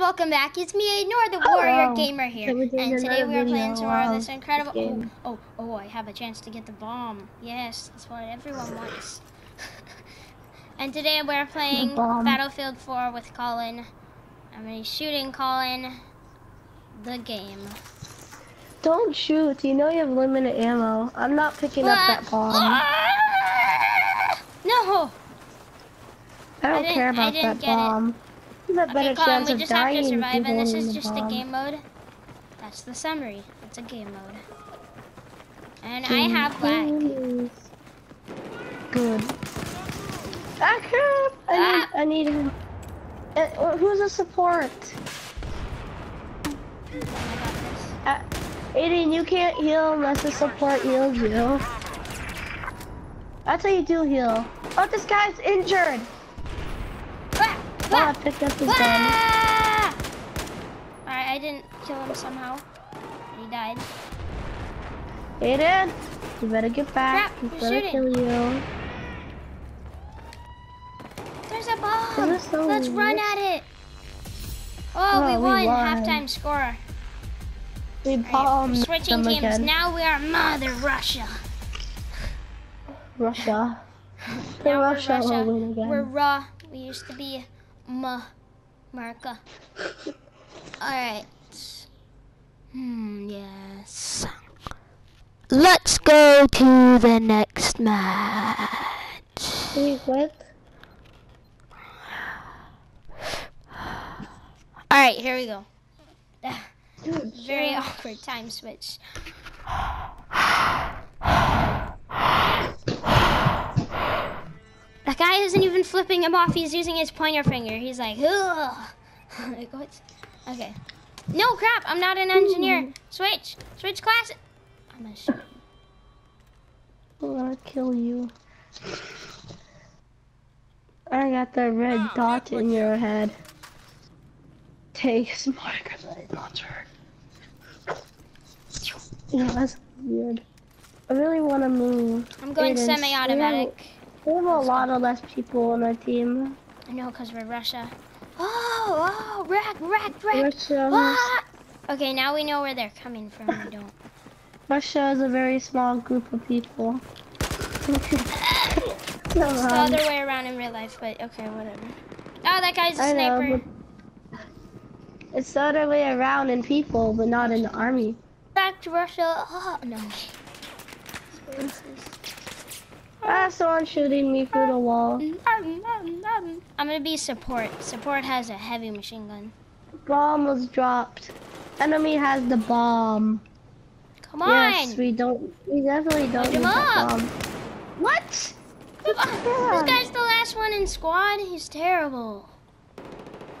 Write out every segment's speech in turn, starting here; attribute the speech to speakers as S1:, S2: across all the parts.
S1: welcome back. It's me, Ignore the Warrior
S2: Hello.
S1: Gamer here.
S2: So
S1: And today we are playing some more of this incredible
S2: this
S1: oh,
S2: game.
S1: oh, oh, I have a chance to get the bomb. Yes, that's what everyone wants. and today we're playing. Battlefield 4 with Colin. I'm gonna be shooting Colin the game.
S2: Don't shoot. You know you have limited ammo. I'm not picking up that bomb.
S1: Ah! No!
S2: I don't
S1: didn't-
S2: care
S1: I
S2: about that
S1: get it.
S2: Bomb. You
S1: Okay,
S2: better
S1: Colin,
S2: chance
S1: we just have to survive, and this is just a game mode. That's the summary. It's a game mode. And I have black.
S2: Good. Ah, crap! I
S1: Ah.
S2: need, I need him. Uh, who's a support? Uh, Aiden, you can't heal unless the support heals you. That's how you do heal. Oh, this guy's injured. Oh, I picked up his gun.
S1: Alright, I didn't kill him somehow. He died.
S2: Aiden, you better get back.
S1: Crap,
S2: He's gonna kill you.
S1: There's a bomb!
S2: So
S1: Let's run at it! Oh, we,
S2: Oh, we
S1: won.
S2: won.
S1: Halftime score.
S2: We bombed
S1: we're switching teams.
S2: again.
S1: Now we are Mother Russia.
S2: Russia.
S1: Now we're
S2: Russia
S1: Russia.
S2: will win again.
S1: We're raw. We used to be Ma America. Alright. Hmm, yes. Let's go to the next match.
S2: Wait, what?
S1: Alright, here we go.
S2: Dude,
S1: Very awkward time switch. That guy isn't even flipping him off. He's using his pointer finger. He's like, ugh. like, what? Okay. No, crap. I'm not an engineer. Hmm. Switch. Switch class. I'm gonna shoot.
S2: I'm gonna kill you. I got the red oh, dot in your head. Take smart grenade launcher. Yeah, that's weird. I really want to move.
S1: I'm going semi-automatic.
S2: We have a lot of less people on our team.
S1: I know, because we're Russia. Oh, oh, wreck, wreck, wreck.
S2: Russia,
S1: Ah! Okay, now we know where they're coming from. We don't.
S2: Russia is a very small group of people.
S1: It's the other way around in real life, but okay, whatever. Oh, that guy's a
S2: I know,
S1: sniper.
S2: but it's the other way around in people, but not in the army.
S1: Back to Russia. Oh, no.
S2: Ah, someone shooting me through the wall.
S1: I'm gonna be support. Support has a heavy machine gun.
S2: Bomb was dropped. Enemy has the bomb.
S1: Come on!
S2: Yes, we don't. We definitely don't
S1: Put
S2: need that bomb. What?
S1: this guy's the last one in squad. He's terrible.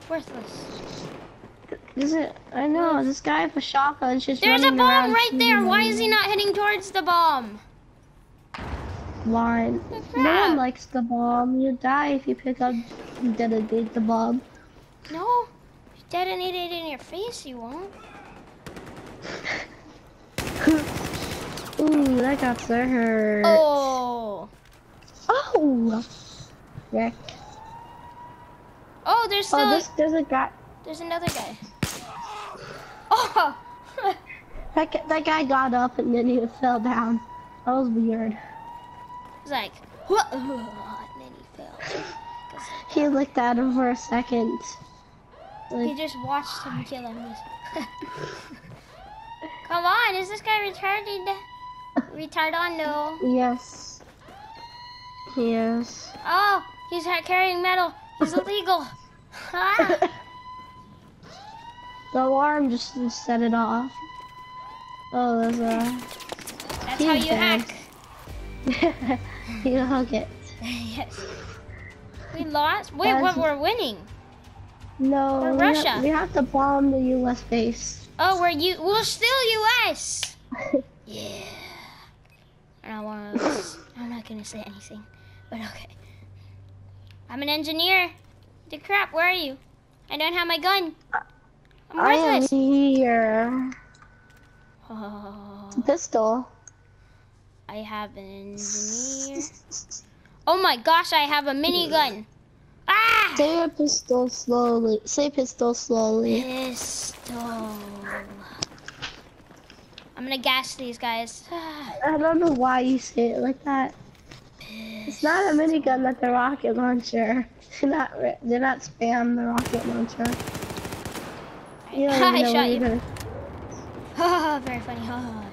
S1: Worthless.
S2: Is it? I know. This guy with a shotgun is just
S1: There's a bomb right there. Why is he not heading towards the bomb? The
S2: No one likes the bomb. You die if you pick up, detonate the bomb.
S1: No. You detonate it in your face, you won't.
S2: Ooh, that got so hurt.
S1: Oh.
S2: Oh. Wreck.
S1: Oh, there's still
S2: Oh, this there's a guy.
S1: there's another guy. Oh.
S2: That, that guy got up and then he fell down. That was weird.
S1: He's like, what? And then he fell.
S2: He looked at him for a second.
S1: He just watched him kill him. Come on, is this guy retarded? no.
S2: yes. He is.
S1: Oh, he's carrying metal. He's illegal. Ah.
S2: The alarm just set it off. Oh, there's a.
S1: That's how you hack.
S2: you hook it.
S1: yes. We lost. Wait, what? We're winning.
S2: No,
S1: We're
S2: we have-
S1: Russia.
S2: we have to bomb the U.S. base.
S1: Oh, we're you. We're still U.S. Yeah. And I want to. I'm not gonna say anything, but okay. I'm an engineer. The crap. Where are you? I don't have my gun. I'm
S2: I am here.
S1: Oh,
S2: Pistol.
S1: I have an engineer. Oh my gosh, I have a minigun. Ah!
S2: Say your pistol slowly. Say pistol slowly.
S1: Pistol. I'm gonna gas these guys.
S2: I don't know why you say it like that. It's not a minigun, that's a rocket launcher. They're not, they're not spam the rocket launcher. You don't
S1: I
S2: even know
S1: shot you.
S2: you're gonna
S1: Oh, very funny. Oh, I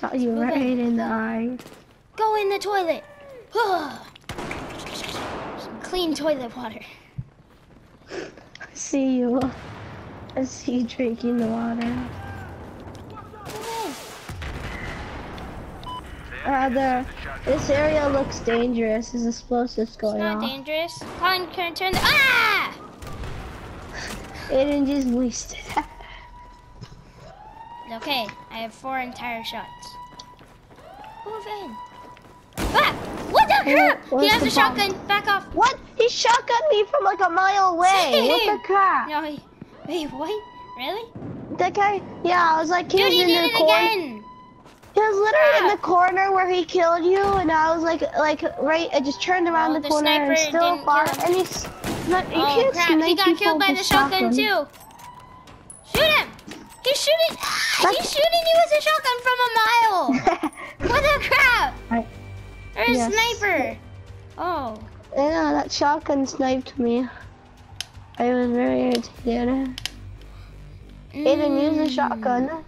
S1: shot you. Move
S2: right
S1: in.
S2: in the eye.
S1: Go in the toilet. Some clean toilet water.
S2: I see you. I see you drinking the water. Uh, the, this area looks dangerous. There's explosives
S1: It's
S2: going
S1: not
S2: off.
S1: dangerous. Colin, can I turn the ah?
S2: Aiden just wasted.
S1: Okay, I have four entire shots. Move in. Ah! What the crap? He has a shotgun. Back off.
S2: what? He shotgunned me from like a mile away. What the crap?
S1: No, he, wait, what? Really?
S2: That guy, yeah, I was like, he
S1: Dude,
S2: was
S1: he
S2: in
S1: did
S2: the
S1: it
S2: corner.
S1: again.
S2: He was literally in
S1: Ah.
S2: the corner where he killed you, and I was like, like right. I just turned around
S1: Oh,
S2: the,
S1: the
S2: corner and still
S1: kill
S2: And he's not. You
S1: Oh
S2: can't
S1: crap! He got killed by the shotgun
S2: shotgun.
S1: too. Shoot him! He's shooting. He's shooting you with a shotgun from a mile. what the crap?
S2: I-
S1: There's a
S2: Yes.
S1: sniper. Oh.
S2: yeah, that shotgun sniped me. I was very irritated. Aiden, use a shotgun.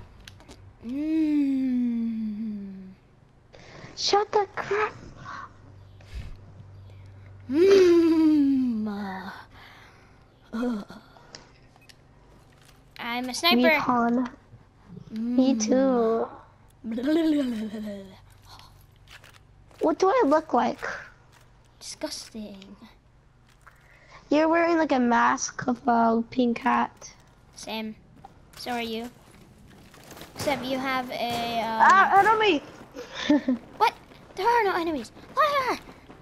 S1: Mmm.
S2: Shut the crap.
S1: Mmm. I'm a sniper.
S2: Recon. Me too. What do I look like?
S1: Disgusting.
S2: You're wearing like a mask of a pink hat.
S1: Same. So are you. Except you have a. Um,
S2: Ah, enemy!
S1: What? There are no enemies. Liar!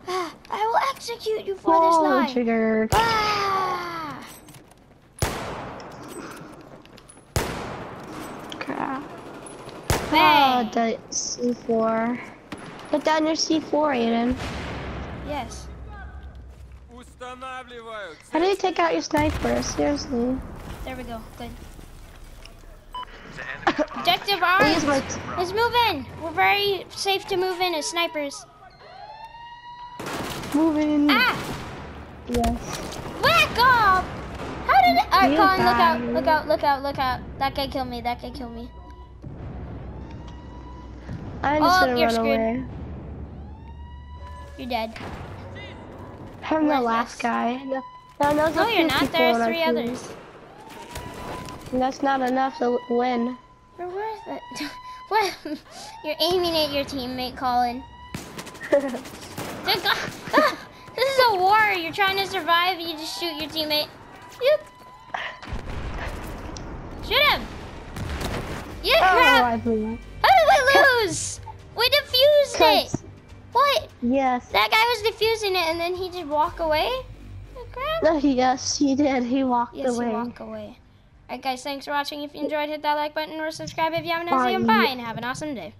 S1: Ah, I will execute you for this
S2: oh,
S1: lie.
S2: trigger.
S1: Ah!
S2: Crap.
S1: Bang.
S2: Oh, the C4. Put down your C4, Aiden.
S1: Yes.
S2: How do you take out your sniper? Seriously.
S1: There we go. Good. Objective arms. Let's move in. We're very safe to move in as snipers.
S2: Moving in.
S1: Ah.
S2: Yes.
S1: Whack off! How did it? Alright, Colin, look out! Look out! Look out! Look out! That guy killed me. That guy killed me.
S2: I'm just
S1: Oh,
S2: gonna
S1: you're
S2: run
S1: screwed.
S2: away.
S1: You're dead.
S2: I'm the last guy. No, no,
S1: No,
S2: a
S1: you're not.
S2: people
S1: There's three others.
S2: And that's not enough to win.
S1: You're worth it. what? You're aiming at your teammate, Colin. Ah, This is a war. You're trying to survive. You just shoot your teammate. Yoop. Shoot him. Yeah,
S2: oh,
S1: crap.
S2: I blew up.
S1: How did we defused it. What?
S2: Yes.
S1: That guy was defusing it, and then he just walk away.
S2: No, yes, he did. He walked
S1: Yes,
S2: away.
S1: he walk away. Alright, guys. Thanks for watching. If you enjoyed, hit that like button or subscribe if you haven't. You.
S2: Bye.
S1: Bye, and have an awesome day.